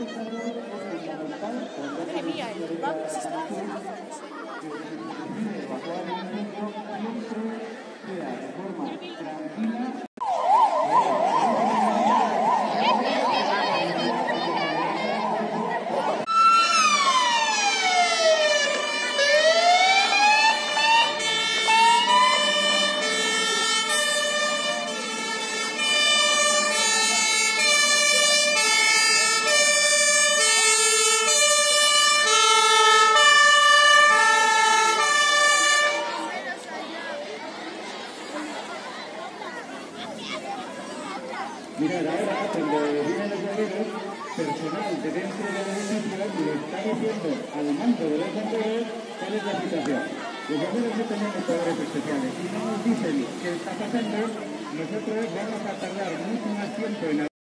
Heavy, I love this stuff. Mirad, ahora cuando vienen los bomberos, personal de dentro de la edificio le está diciendo al mando de los bomberos cuál es la situación. Los bomberos no tenemos poderes especiales. Si no nos dicen qué está pasando, nosotros vamos a tardar mucho más tiempo en